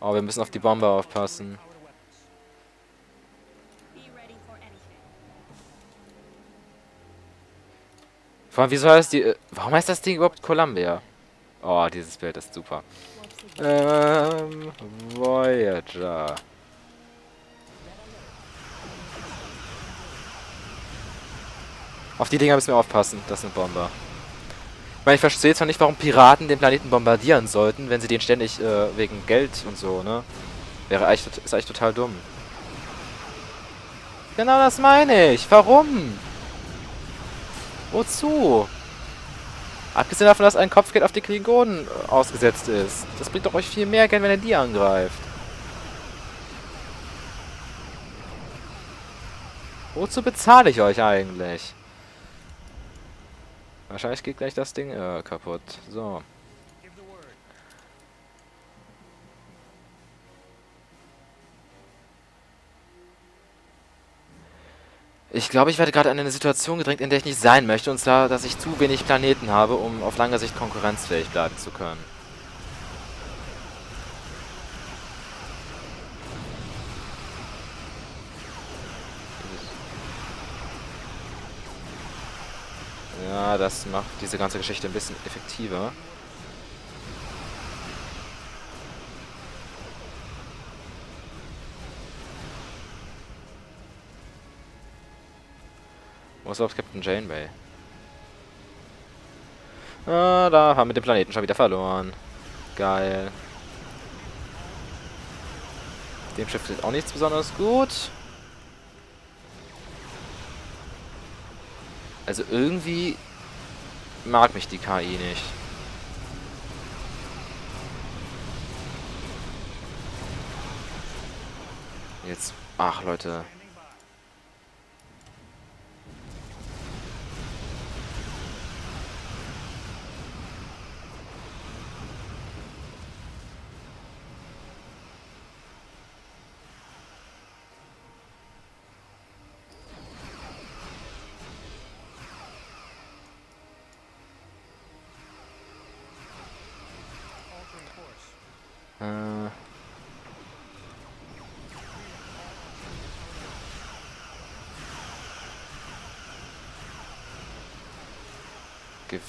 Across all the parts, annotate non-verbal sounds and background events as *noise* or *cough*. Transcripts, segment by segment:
Oh, wir müssen auf die Bombe aufpassen. Vor allem, wieso heißt die... Äh, warum heißt das Ding überhaupt Columbia? Oh, dieses Bild ist super. Ähm, Voyager. Auf die Dinger müssen wir aufpassen. Das sind Bomber. Ich meine, ich verstehe zwar nicht, warum Piraten den Planeten bombardieren sollten, wenn sie den ständig äh, wegen Geld und so, ne? Wäre eigentlich, ist eigentlich total dumm. Genau das meine ich. Warum? Wozu? Abgesehen davon, dass ein Kopfgeld auf die Klingonen äh, ausgesetzt ist. Das bringt doch euch viel mehr Geld, wenn er die angreift. Wozu bezahle ich euch eigentlich? Wahrscheinlich geht gleich das Ding äh, kaputt. So. Ich glaube, ich werde gerade in eine Situation gedrängt, in der ich nicht sein möchte. Und zwar, dass ich zu wenig Planeten habe, um auf lange Sicht konkurrenzfähig bleiben zu können. Ja, das macht diese ganze Geschichte ein bisschen effektiver. Wo ist auf Captain Janeway? Ah, da haben wir den Planeten schon wieder verloren. Geil. Dem Schiff ist auch nichts besonders gut. Also irgendwie mag mich die KI nicht. Jetzt, ach Leute,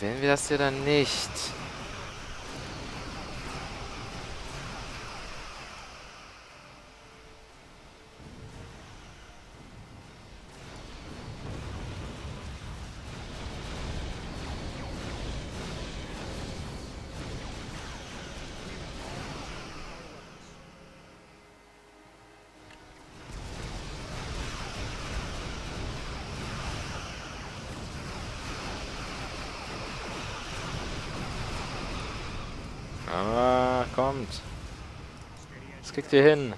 Gewinnen wir das hier dann nicht? Ah, kommt. Das kriegt ihr hin.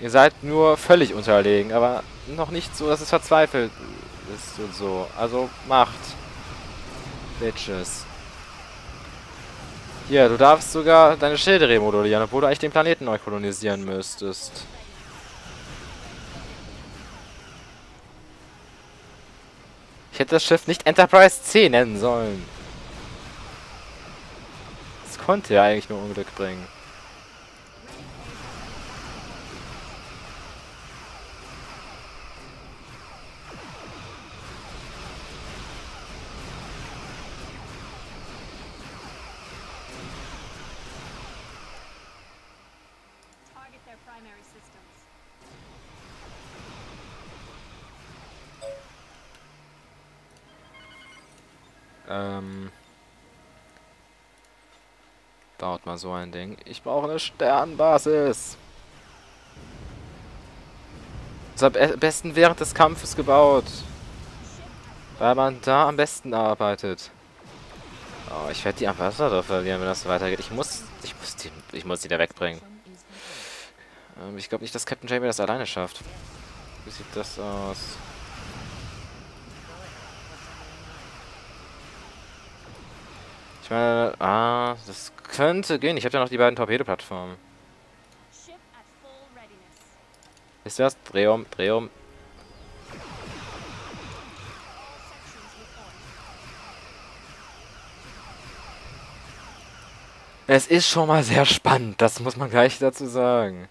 Ihr seid nur völlig unterlegen, aber noch nicht so, dass es verzweifelt ist und so. Also macht. Bitches. Hier, du darfst sogar deine Schilde remodulieren, obwohl du eigentlich den Planeten neu kolonisieren müsstest. Ich hätte das Schiff nicht Enterprise C nennen sollen konnte ja eigentlich nur Unglück bringen. Ähm Baut mal so ein Ding. Ich brauche eine Sternbasis. Das am besten während des Kampfes gebaut. Weil man da am besten arbeitet. Oh, ich werde die Ambassador verlieren, wenn das so weitergeht. Ich muss, ich muss die, ich muss die da wegbringen. Ähm, ich glaube nicht, dass Captain Jamie das alleine schafft. Wie sieht das aus? Ich meine, ah, das könnte gehen. Ich habe ja noch die beiden Torpedoplattformen. Ist das? Dreh um, dreh um. Es ist schon mal sehr spannend, das muss man gleich dazu sagen.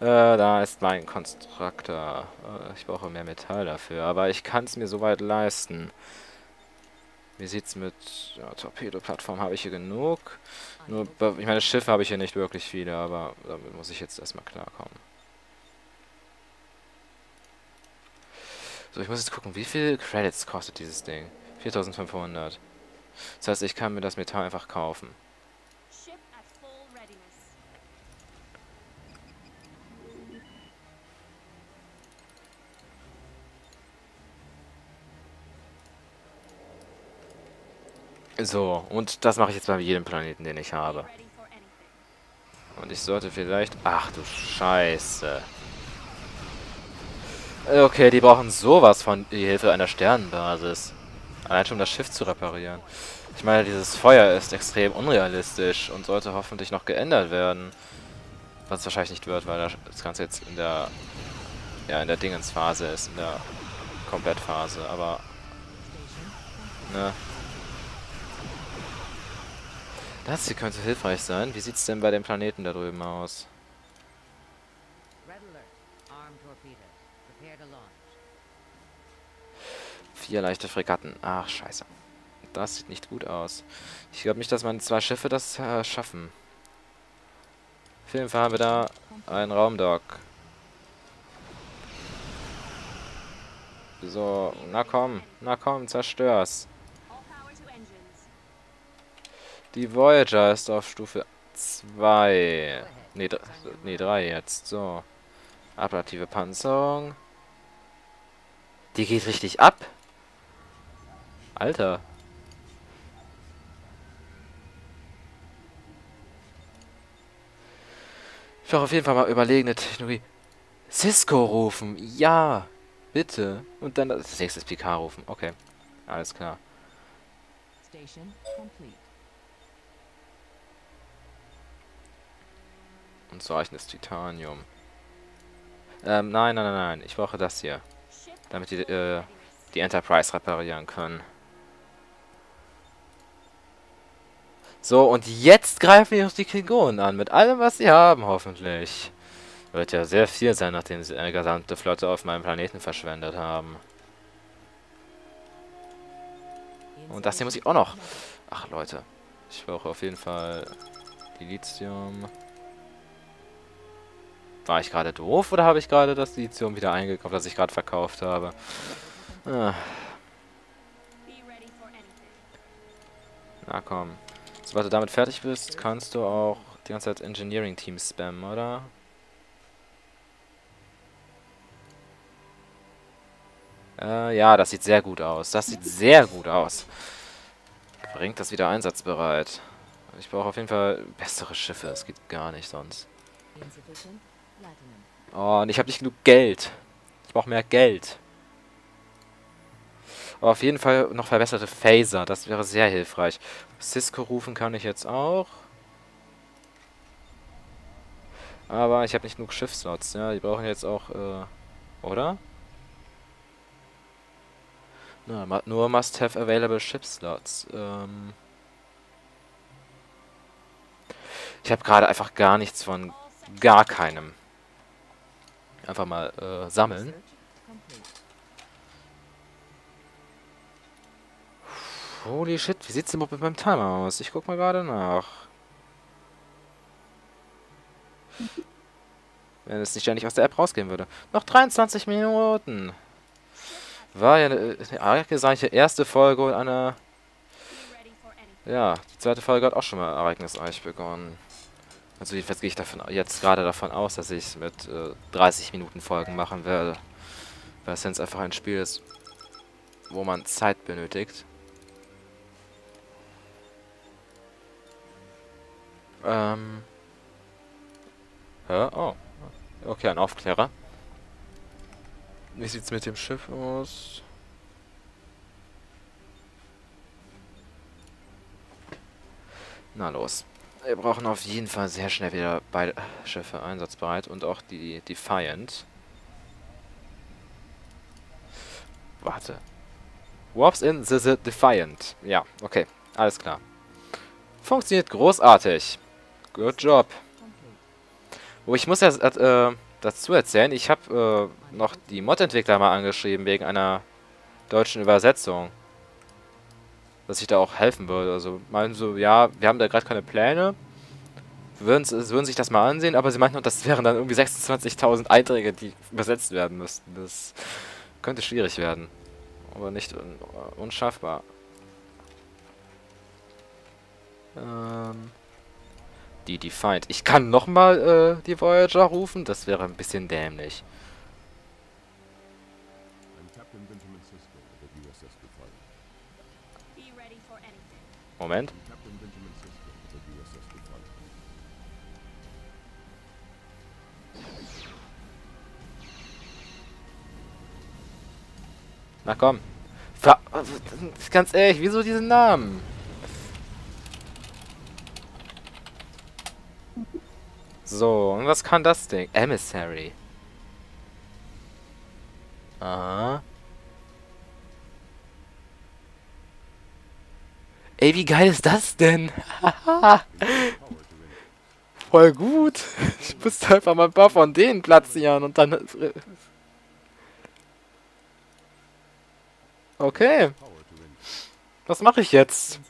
Äh, da ist mein Konstruktor. Äh, ich brauche mehr Metall dafür, aber ich kann es mir soweit leisten. Wie sieht's mit ja, Torpedo-Plattform? Habe ich hier genug? Nur, ich meine, Schiffe habe ich hier nicht wirklich viele, aber damit muss ich jetzt erstmal klarkommen. So, ich muss jetzt gucken, wie viel Credits kostet dieses Ding? 4500. Das heißt, ich kann mir das Metall einfach kaufen. So, und das mache ich jetzt bei jedem Planeten, den ich habe. Und ich sollte vielleicht... Ach du Scheiße. Okay, die brauchen sowas von die Hilfe einer Sternenbasis. Allein schon um das Schiff zu reparieren. Ich meine, dieses Feuer ist extrem unrealistisch und sollte hoffentlich noch geändert werden. Was wahrscheinlich nicht wird, weil das Ganze jetzt in der ja in der Dingensphase ist, in der Komplettphase, aber ne, das hier könnte hilfreich sein. Wie sieht es denn bei den Planeten da drüben aus? Vier leichte Fregatten. Ach, scheiße. Das sieht nicht gut aus. Ich glaube nicht, dass meine zwei Schiffe das äh, schaffen. Auf jeden Fall haben wir da einen Raumdock. So, na komm, na komm, zerstör's. Die Voyager ist auf Stufe 2. Ne, nee, 3 jetzt. So. Ablative Panzerung. Die geht richtig ab. Alter. Ich will auf jeden Fall mal überlegene Technologie. Cisco rufen. Ja. Bitte. Und dann das nächste PK rufen. Okay. Alles klar. Station complete. Und so reichen Titanium. Ähm, nein, nein, nein, nein. Ich brauche das hier. Damit die, äh, die Enterprise reparieren können. So, und jetzt greifen wir uns die Klingonen an. Mit allem, was sie haben, hoffentlich. Wird ja sehr viel sein, nachdem sie eine gesamte Flotte auf meinem Planeten verschwendet haben. Und das hier muss ich auch noch. Ach, Leute. Ich brauche auf jeden Fall die Lithium. War ich gerade doof oder habe ich gerade das Lithium wieder eingekauft, das ich gerade verkauft habe? Ah. Na komm. Sobald du damit fertig bist, kannst du auch die ganze Zeit Engineering Team spammen, oder? Äh, ja, das sieht sehr gut aus. Das sieht sehr gut aus. Bringt das wieder einsatzbereit. Ich brauche auf jeden Fall bessere Schiffe. Es geht gar nicht sonst. Oh, und ich habe nicht genug Geld. Ich brauche mehr Geld. Aber auf jeden Fall noch verbesserte Phaser. Das wäre sehr hilfreich. Cisco rufen kann ich jetzt auch. Aber ich habe nicht genug Schiffslots. Ja, die brauchen jetzt auch, äh, oder? Na, nur must have available ship. Ähm ich habe gerade einfach gar nichts von gar keinem. Einfach mal äh, sammeln. Holy shit, wie sieht's denn mit meinem Timer aus? Ich guck mal gerade nach. Wenn es nicht ständig aus der App rausgehen würde. Noch 23 Minuten. War ja eine, eine ereignisreiche erste Folge und eine... Ja, die zweite Folge hat auch schon mal ereignisreich begonnen. Also jedenfalls gehe ich davon, jetzt gerade davon aus, dass ich es mit äh, 30 Minuten Folgen machen werde. Weil es einfach ein Spiel ist, wo man Zeit benötigt. Ähm. Hä? Oh. Okay, ein Aufklärer. Wie sieht's mit dem Schiff aus? Na los. Wir brauchen auf jeden Fall sehr schnell wieder beide Schiffe einsatzbereit und auch die Defiant. Warte. Warps in the, the Defiant. Ja, okay. Alles klar. Funktioniert großartig. Good job. Wo ich muss ja äh, dazu erzählen, ich habe äh, noch die Mod-Entwickler mal angeschrieben wegen einer deutschen Übersetzung. Dass ich da auch helfen würde. Also meinen so, ja, wir haben da gerade keine Pläne. Würden, würden sich das mal ansehen, aber sie meinten, das wären dann irgendwie 26.000 Einträge, die übersetzt werden müssten. Das könnte schwierig werden. Aber nicht un unschaffbar. Ähm die Defiant. Ich kann nochmal äh, die Voyager rufen, das wäre ein bisschen dämlich. Moment. Na komm. Ganz ehrlich, wieso diesen Namen? So, und was kann das Ding? Emissary. Aha. Ey, wie geil ist das denn? *laughs* Voll gut. Ich musste einfach mal ein paar von denen platzieren und dann... Okay. Was mache ich jetzt?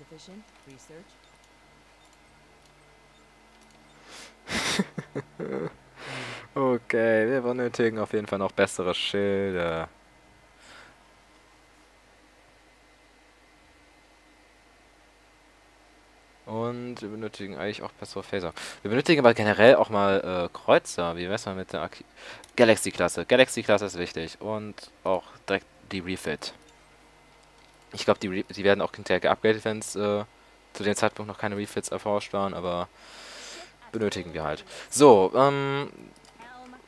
*laughs* okay, wir benötigen auf jeden Fall noch bessere Schilde. Und wir benötigen eigentlich auch bessere Phaser. Wir benötigen aber generell auch mal äh, Kreuzer. Wie wär's mal mit der Galaxy-Klasse? Galaxy-Klasse ist wichtig. Und auch direkt die Refit. Ich glaube, die, die werden auch hinterher geupgradet, wenn es äh, zu dem Zeitpunkt noch keine Refits erforscht waren, aber benötigen wir halt. So, ähm,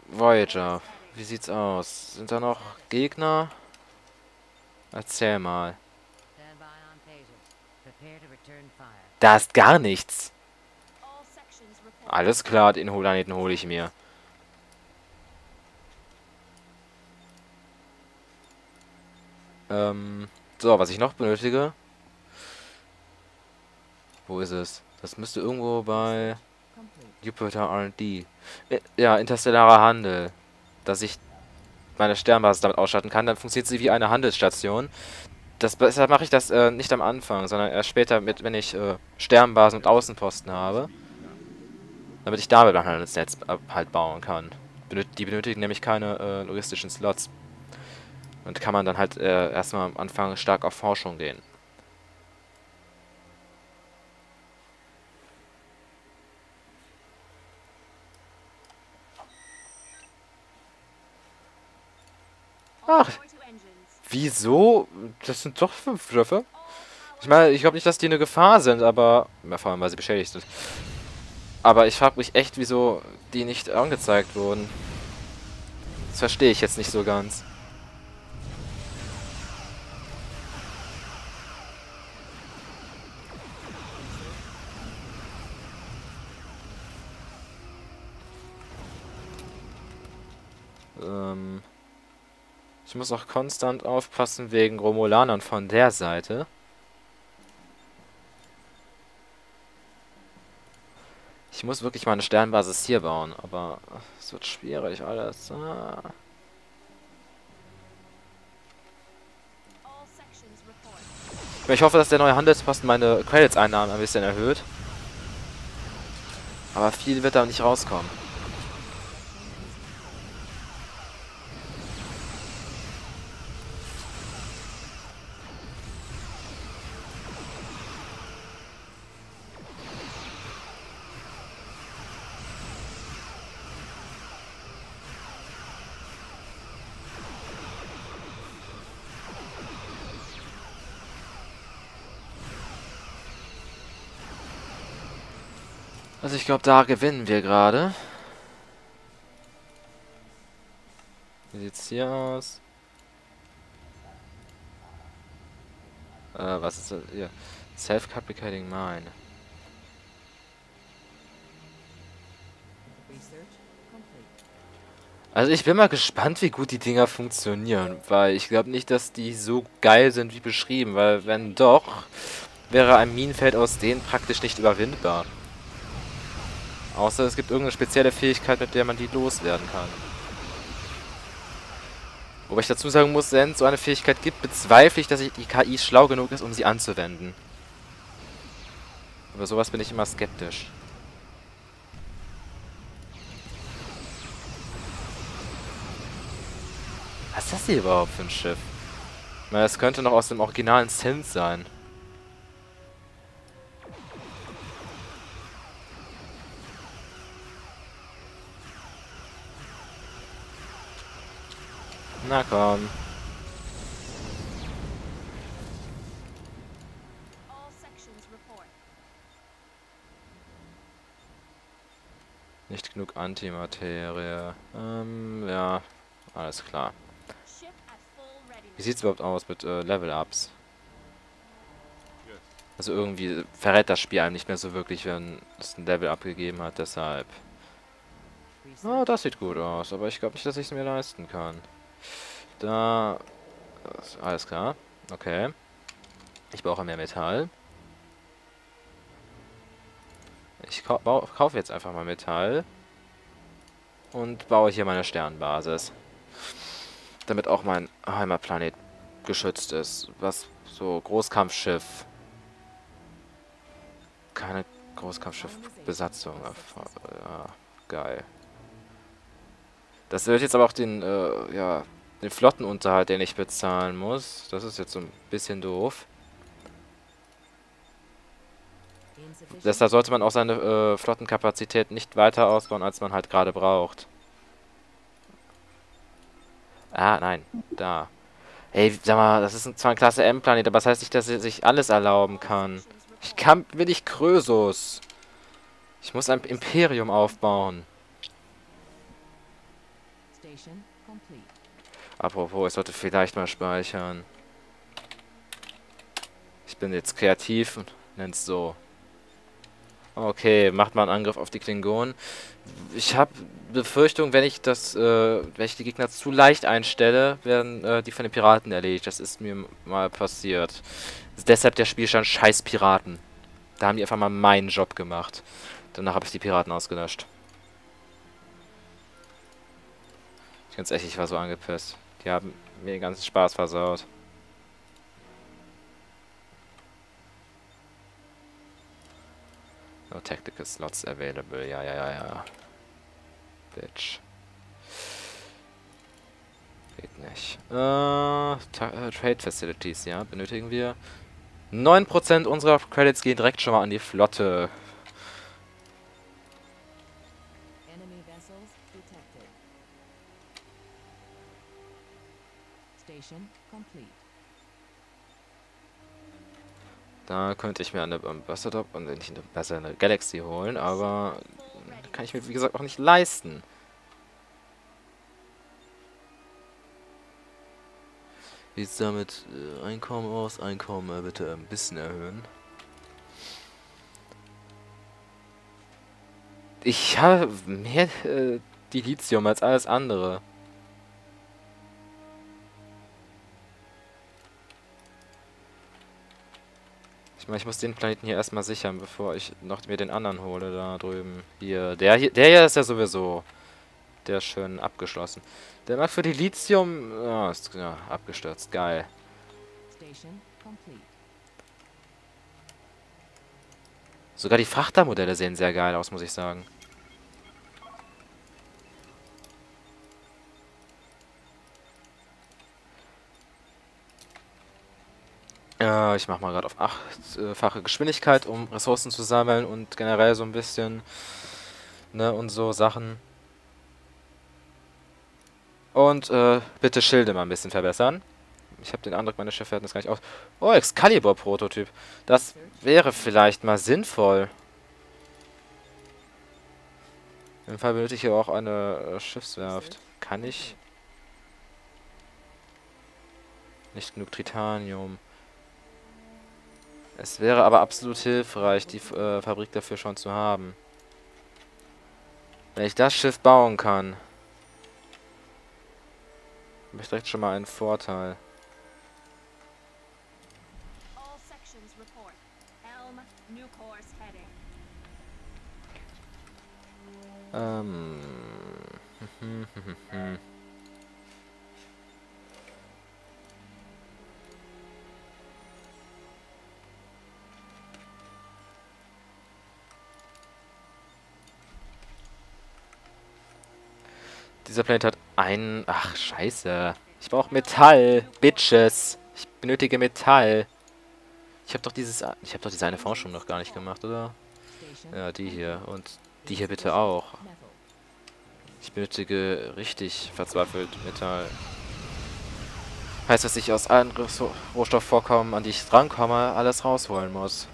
Voyager. Wie sieht's aus? Sind da noch Gegner? Erzähl mal. Da ist gar nichts. Alles klar, den Holaneten hole ich mir. Ähm, so, was ich noch benötige. Wo ist es? Das müsste irgendwo bei... Jupiter R&D. Äh, ja, interstellarer Handel. Dass ich meine Sternbasis damit ausstatten kann, dann funktioniert sie wie eine Handelsstation. Das, deshalb mache ich das äh, nicht am Anfang, sondern erst später, mit, wenn ich äh, Sternbasen und Außenposten habe. Damit ich damit ein Handelsnetz halt bauen kann. Die benötigen nämlich keine äh, logistischen Slots. Und kann man dann halt äh, erstmal am Anfang stark auf Forschung gehen. Ach, wieso? Das sind doch fünf Schiffe. Ich meine, ich glaube nicht, dass die eine Gefahr sind, aber... Ja, vor allem, weil sie beschädigt sind. Aber ich frage mich echt, wieso die nicht angezeigt wurden. Das verstehe ich jetzt nicht so ganz. Ähm... Ich muss auch konstant aufpassen wegen Romulanern von der Seite. Ich muss wirklich meine Sternbasis hier bauen, aber es wird schwierig alles. Ah. Ich hoffe, dass der neue Handelsposten meine Credits-Einnahmen ein bisschen erhöht. Aber viel wird da nicht rauskommen. Ich glaube, da gewinnen wir gerade. Wie sieht's hier aus? Äh, was ist das hier? Self-Caplicating Mine. Also ich bin mal gespannt, wie gut die Dinger funktionieren, weil ich glaube nicht, dass die so geil sind wie beschrieben, weil wenn doch, wäre ein Minenfeld aus denen praktisch nicht überwindbar. Außer es gibt irgendeine spezielle Fähigkeit, mit der man die loswerden kann. Wobei ich dazu sagen muss, wenn es so eine Fähigkeit gibt, bezweifle ich, dass die KI schlau genug ist, um sie anzuwenden. Über sowas bin ich immer skeptisch. Was ist das hier überhaupt für ein Schiff? Ich meine, es könnte noch aus dem originalen Synth sein. Na komm. Nicht genug Antimaterie. Ähm, ja. Alles klar. Wie sieht's überhaupt aus mit äh, Level-Ups? Also irgendwie verrät das Spiel einem nicht mehr so wirklich, wenn es ein Level abgegeben hat, deshalb. Oh, das sieht gut aus, aber ich glaube nicht, dass ich es mir leisten kann. Da... Alles klar. Okay. Ich brauche mehr Metall. Ich kau kaufe jetzt einfach mal Metall. Und baue hier meine Sternbasis. Damit auch mein Heimatplanet geschützt ist. Was so Großkampfschiff. Keine Großkampfschiffbesatzung. Ja, geil. Das wird jetzt aber auch den, äh, ja, den Flottenunterhalt, den ich bezahlen muss. Das ist jetzt so ein bisschen doof. Deshalb sollte man auch seine äh, Flottenkapazität nicht weiter ausbauen, als man halt gerade braucht. Ah, nein. Da. Ey, sag mal, das ist zwar ein Klasse M-Planet, aber das heißt nicht, dass er sich alles erlauben kann. Ich kann, will ich Krösus. Ich muss ein Imperium aufbauen. Apropos, ich sollte vielleicht mal speichern. Ich bin jetzt kreativ und nenn's so. Okay, macht mal einen Angriff auf die Klingonen. Ich habe Befürchtung, wenn ich das, äh, wenn ich die Gegner zu leicht einstelle, werden äh, die von den Piraten erledigt. Das ist mir mal passiert. deshalb der Spielstand Scheiß Piraten. Da haben die einfach mal meinen Job gemacht. Danach habe ich die Piraten ausgelöscht. Ganz ehrlich, ich war so angepisst. Die haben mir den ganzen Spaß versaut. No tactical slots available. Ja, ja, ja, ja. Bitch. Geht nicht. Äh, äh Trade Facilities, ja, benötigen wir. 9% unserer Credits gehen direkt schon mal an die Flotte. Da könnte ich mir eine Ambassador und nicht eine, besser eine Galaxy holen, aber kann ich mir wie gesagt auch nicht leisten. Wie sieht es damit äh, Einkommen aus? Einkommen äh, bitte ein bisschen erhöhen. Ich habe mehr äh, Dilithium als alles andere. Ich meine, ich muss den Planeten hier erstmal sichern, bevor ich noch mir den anderen hole da drüben. Hier, der hier, der hier ist ja sowieso. Der schön abgeschlossen. Der macht für die Lithium... Oh, ist ja, abgestürzt. Geil. Sogar die Frachtermodelle sehen sehr geil aus, muss ich sagen. Ich mache mal gerade auf achtfache Geschwindigkeit, um Ressourcen zu sammeln und generell so ein bisschen, ne, und so Sachen. Und, äh, bitte Schilde mal ein bisschen verbessern. Ich habe den Eindruck, meine Schiffe hätten das gar nicht aus. Oh, Excalibur-Prototyp. Das wäre vielleicht mal sinnvoll. Im Fall benötige ich hier auch eine äh, Schiffswerft. Kann ich? Nicht genug Tritanium. Es wäre aber absolut hilfreich, die äh, Fabrik dafür schon zu haben. Wenn ich das Schiff bauen kann, habe ich direkt schon mal einen Vorteil. Ähm. *laughs* Dieser Planet hat einen... Ach, scheiße. Ich brauche Metall. Bitches. Ich benötige Metall. Ich habe doch dieses... Ich habe doch diese eine Forschung noch gar nicht gemacht, oder? Ja, die hier. Und die hier bitte auch. Ich benötige richtig verzweifelt Metall. Heißt, dass ich aus allen Rohstoffvorkommen, an die ich drankomme, alles rausholen muss.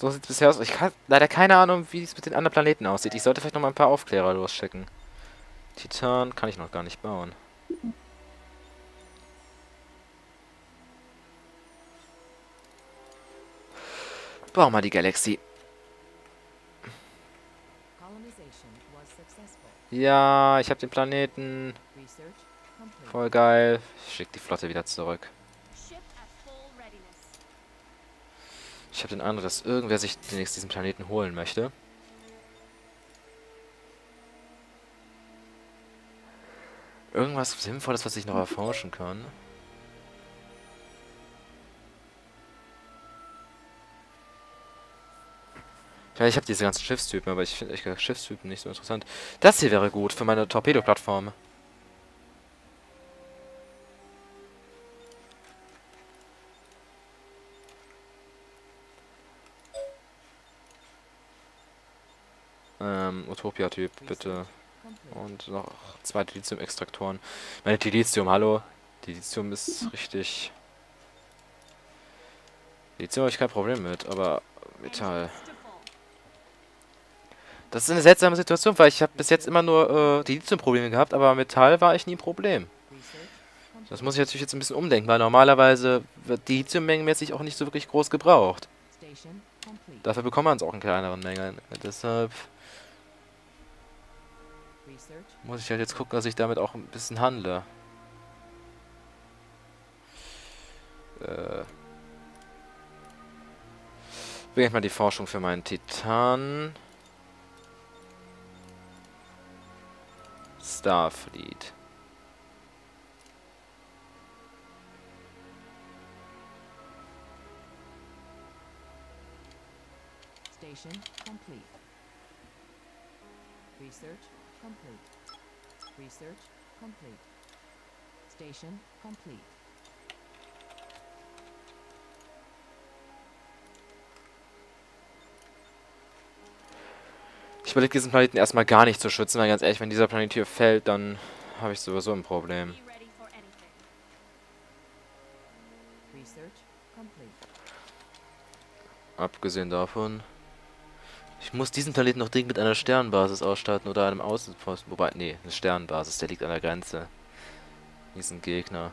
So sieht es bisher aus. Ich habe leider keine Ahnung, wie es mit den anderen Planeten aussieht. Ich sollte vielleicht noch mal ein paar Aufklärer losschicken. Titan kann ich noch gar nicht bauen. Bauen wir die Galaxy. Ja, ich habe den Planeten. Voll geil. Ich schicke die Flotte wieder zurück. Ich habe den Eindruck, dass irgendwer sich demnächst diesen Planeten holen möchte. Irgendwas Sinnvolles, was ich noch erforschen kann. Ja, ich habe diese ganzen Schiffstypen, aber ich finde Schiffstypen nicht so interessant. Das hier wäre gut für meine Torpedo-Plattform. Ähm, Utopia-Typ, bitte. Und noch zwei Dilithium-Extraktoren. Meine Dilithium, hallo. Dilithium ist richtig... Dilithium habe ich kein Problem mit, aber Metall... Das ist eine seltsame Situation, weil ich habe bis jetzt immer nur äh, Dilithium-Probleme gehabt, aber Metall war echt nie ein Problem. Das muss ich natürlich jetzt ein bisschen umdenken, weil normalerweise wird Dilithium-mengenmäßig auch nicht so wirklich groß gebraucht. Dafür bekommt man es auch in kleineren Mengen. Deshalb muss ich halt jetzt gucken, dass ich damit auch ein bisschen handle. Äh. Ich mal die Forschung für meinen Titan. Starfleet. Station complete. Research complete. Research complete. Station complete. Ich überlege diesen Planeten erstmal gar nicht zu schützen, weil ganz ehrlich, wenn dieser Planet hier fällt, dann habe ich sowieso ein Problem. Abgesehen davon ich muss diesen Planeten noch dringend mit einer Sternbasis ausstatten oder einem Außenposten. Wobei, nee, eine Sternbasis, der liegt an der Grenze. Diesen Gegner.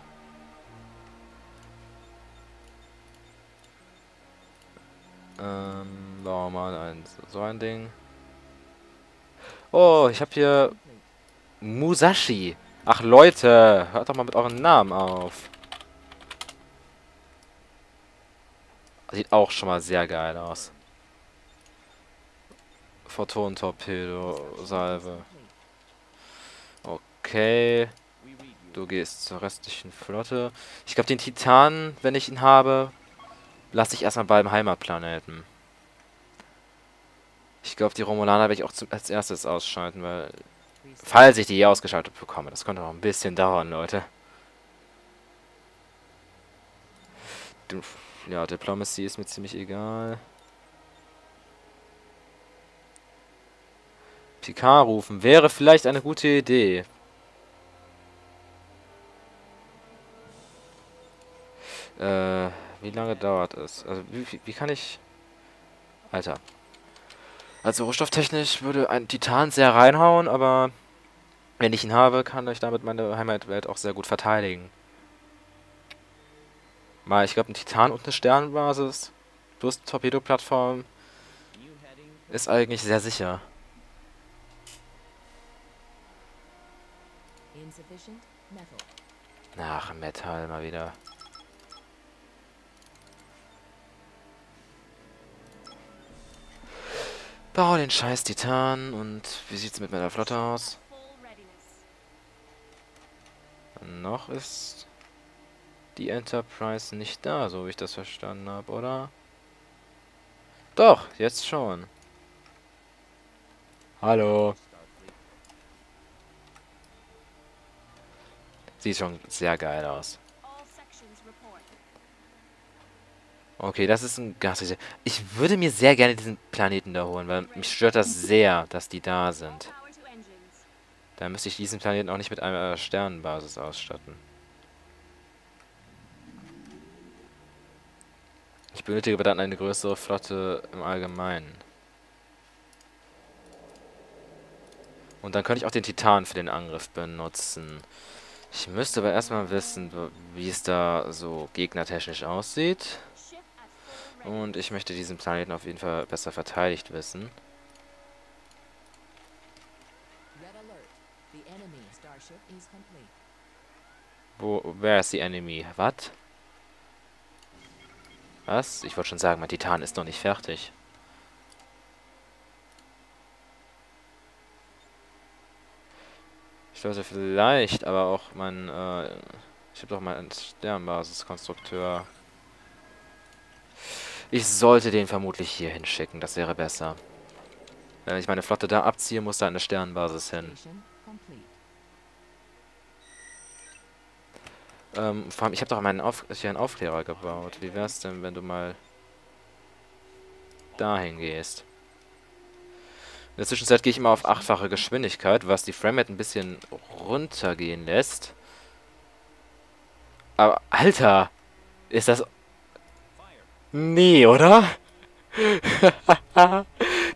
Ähm, wir mal ein, so ein Ding. Oh, ich habe hier Musashi. Ach Leute, hört doch mal mit euren Namen auf. Sieht auch schon mal sehr geil aus. Photon-Torpedo-Salve. Okay. Du gehst zur restlichen Flotte. Ich glaube, den Titan, wenn ich ihn habe, lasse ich erstmal beim Heimatplaneten. Ich glaube, die Romulaner werde ich auch als erstes ausschalten, weil... Falls ich die hier ausgeschaltet bekomme. Das könnte noch ein bisschen dauern, Leute. Ja, Diplomacy ist mir ziemlich egal. PK rufen. Wäre vielleicht eine gute Idee. Äh, wie lange dauert es? Also, wie, wie kann ich... Alter. Also, rohstofftechnisch würde ein Titan sehr reinhauen, aber... Wenn ich ihn habe, kann ich damit meine Heimatwelt auch sehr gut verteidigen. Mal, ich glaube, ein Titan und eine Sternenbasis plus Torpedo-Plattform ist eigentlich sehr sicher. Ach, Metall mal wieder. Bau den scheiß Titan und wie sieht's mit meiner Flotte aus? Noch ist die Enterprise nicht da, so wie ich das verstanden habe, oder? Doch, jetzt schon. Hallo. Sieht schon sehr geil aus. Okay, das ist ein Gas. Ich würde mir sehr gerne diesen Planeten da holen, weil mich stört das sehr, dass die da sind. Da müsste ich diesen Planeten auch nicht mit einer Sternenbasis ausstatten. Ich benötige aber dann eine größere Flotte im Allgemeinen. Und dann könnte ich auch den Titan für den Angriff benutzen. Ich müsste aber erstmal wissen, wie es da so gegnertechnisch aussieht. Und ich möchte diesen Planeten auf jeden Fall besser verteidigt wissen. Wo, wer ist die Enemy? Was? Was? Ich wollte schon sagen, mein Titan ist noch nicht fertig. Ich sollte vielleicht aber auch mein, äh, ich habe doch meinen Sternbasiskonstrukteur ich sollte den vermutlich hier hinschicken, das wäre besser. Wenn ich meine Flotte da abziehe, muss da eine Sternenbasis hin. Ähm, vor allem, ich habe doch meinen Auf hier einen Aufklärer gebaut. Wie wär's denn, wenn du mal dahin gehst? In der Zwischenzeit gehe ich immer auf achtfache Geschwindigkeit, was die Framerate ein bisschen runtergehen lässt. Aber, Alter! Ist das Nee, oder? *laughs*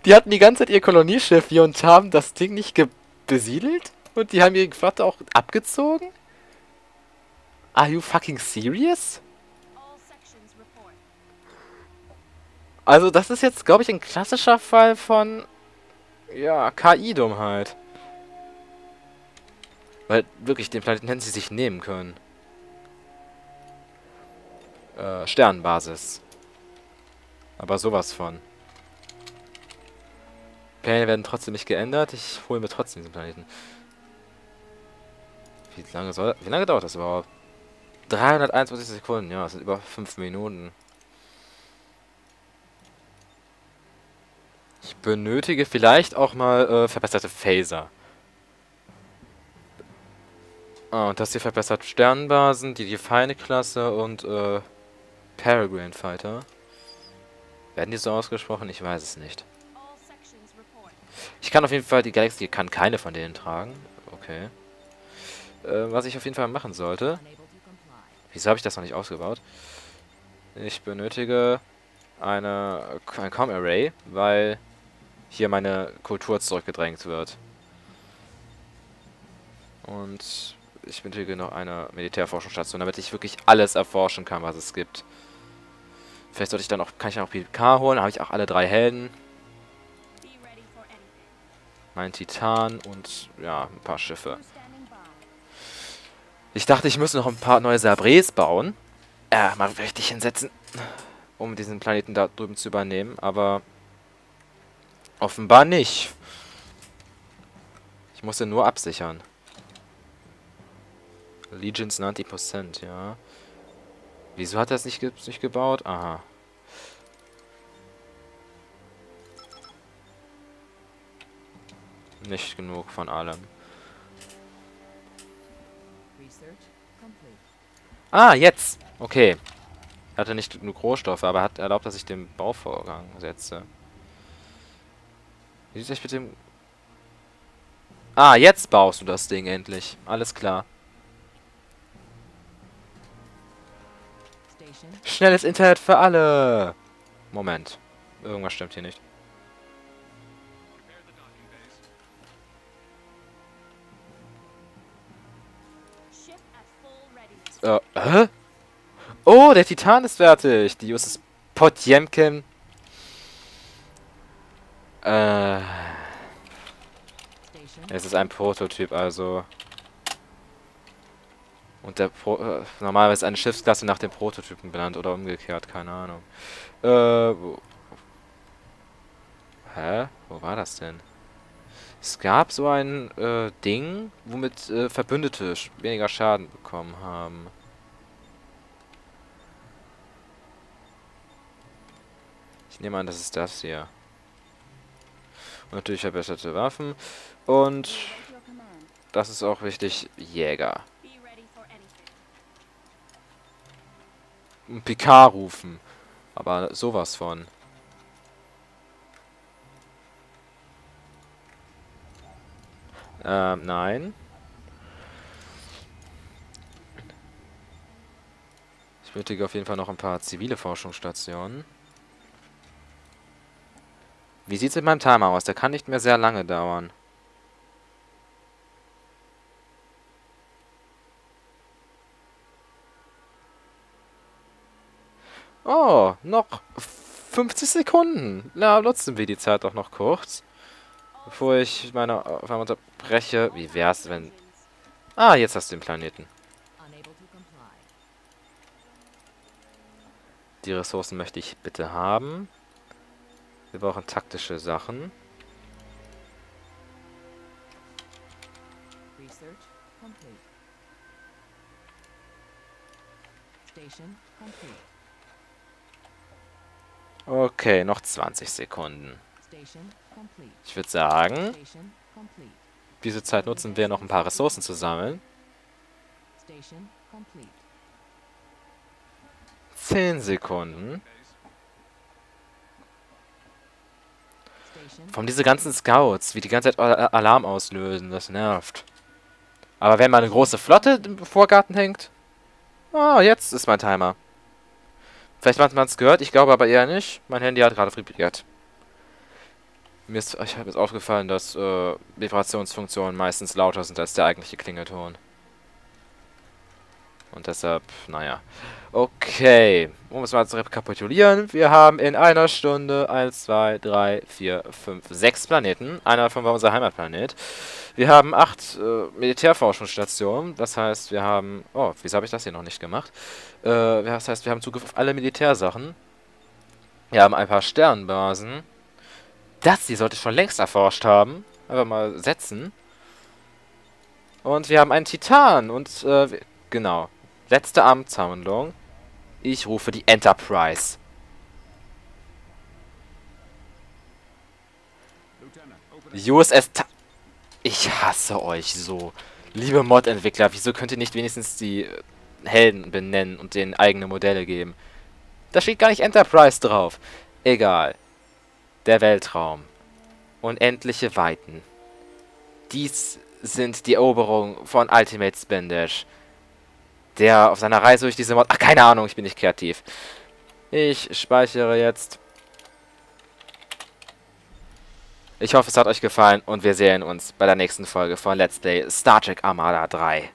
die hatten die ganze Zeit ihr Kolonieschiff hier und haben das Ding nicht besiedelt? Und die haben ihre Flotte auch abgezogen? Are you fucking serious? Also das ist jetzt, glaube ich, ein klassischer Fall von, ja, KI-Dummheit. Weil wirklich, den Planeten hätten sie sich nehmen können. Äh, Sternenbasis. Aber sowas von. Pläne werden trotzdem nicht geändert. Ich hole mir trotzdem diesen Planeten. Wie lange soll... Wie lange dauert das überhaupt? 321 Sekunden. Ja, das sind über 5 Minuten. Ich benötige vielleicht auch mal äh, verbesserte Phaser. Ah, und das hier verbessert Sternenbasen, die Define-Klasse und äh, Peregrine Fighter. Werden die so ausgesprochen? Ich weiß es nicht. Ich kann auf jeden Fall, die Galaxy kann keine von denen tragen. Okay. Äh, was ich auf jeden Fall machen sollte. Wieso habe ich das noch nicht ausgebaut? Ich benötige eine, ein Com-Array, weil hier meine Kultur zurückgedrängt wird. Und ich benötige noch eine Militärforschungsstation, damit ich wirklich alles erforschen kann, was es gibt. Vielleicht sollte ich dann auch, kann ich dann auch PK holen, habe ich auch alle drei Helden. Mein Titan und ja, ein paar Schiffe. Ich dachte, ich müsste noch ein paar neue Sabres bauen. Äh, mal richtig hinsetzen, um diesen Planeten da drüben zu übernehmen, aber offenbar nicht. Ich muss ihn nur absichern. Legions 90%, ja. Wieso hat er es nicht, nicht gebaut? Aha. Nicht genug von allem. Ah, jetzt! Okay. Er hatte nicht genug Rohstoffe, aber hat erlaubt, dass ich den Bauvorgang setze. Wie sieht es mit dem... Ah, jetzt baust du das Ding endlich. Alles klar. Schnelles Internet für alle. Moment. Irgendwas stimmt hier nicht. Äh, hä? Oh, der Titan ist fertig. Die USS Potjemkin. Äh. Es ist ein Prototyp, also. Und der Pro äh, normalerweise eine Schiffsklasse nach dem Prototypen benannt oder umgekehrt, keine Ahnung. Äh, wo Hä? Wo war das denn? Es gab so ein äh, Ding, womit äh, Verbündete weniger Schaden bekommen haben. Ich nehme an, das ist das hier. Natürlich verbesserte Waffen. Und das ist auch wichtig, Jäger. Picard rufen. Aber sowas von. Ähm, nein. Ich benötige auf jeden Fall noch ein paar zivile Forschungsstationen. Wie sieht es mit meinem Timer aus? Der kann nicht mehr sehr lange dauern. Oh, noch 50 Sekunden. Na, nutzen wir die Zeit doch noch kurz. Bevor ich meine Aufnahme unterbreche. Wie wär's, wenn... Ah, jetzt hast du den Planeten. Die Ressourcen möchte ich bitte haben. Wir brauchen taktische Sachen. Okay, noch 20 Sekunden. Ich würde sagen, diese Zeit nutzen wir noch ein paar Ressourcen zu sammeln. 10 Sekunden. Von diese ganzen Scouts, wie die ganze Zeit Alarm auslösen, das nervt. Aber wenn mal eine große Flotte im Vorgarten hängt... Ah, oh, jetzt ist mein Timer. Vielleicht hat man es gehört, ich glaube aber eher nicht. Mein Handy hat gerade vibriert. Mir ist, ich habe jetzt aufgefallen, dass äh, Vibrationsfunktionen meistens lauter sind als der eigentliche Klingelton. Und deshalb, naja. Okay, um es mal zu rekapitulieren. Wir haben in einer Stunde 1, 2, 3, 4, 5, 6 Planeten. Einer davon war unser Heimatplanet. Wir haben 8 äh, Militärforschungsstationen. Das heißt, wir haben... Oh, wieso habe ich das hier noch nicht gemacht? Äh, das heißt, wir haben Zugriff auf alle Militärsachen. Wir haben ein paar Sternbasen. Das hier sollte ich schon längst erforscht haben. Einfach mal setzen. Und wir haben einen Titan. Und, äh, genau. Letzte Amtshandlung. Ich rufe die Enterprise. USS Ta Ich hasse euch so. Liebe Mod-Entwickler, wieso könnt ihr nicht wenigstens die Helden benennen und denen eigene Modelle geben? Da steht gar nicht Enterprise drauf. Egal. Der Weltraum. Unendliche Weiten. Dies sind die Eroberungen von Ultimate Spendash. Der auf seiner Reise durch diese Mod... Ach, keine Ahnung, ich bin nicht kreativ. Ich speichere jetzt. Ich hoffe, es hat euch gefallen und wir sehen uns bei der nächsten Folge von Let's Play Star Trek Armada 3.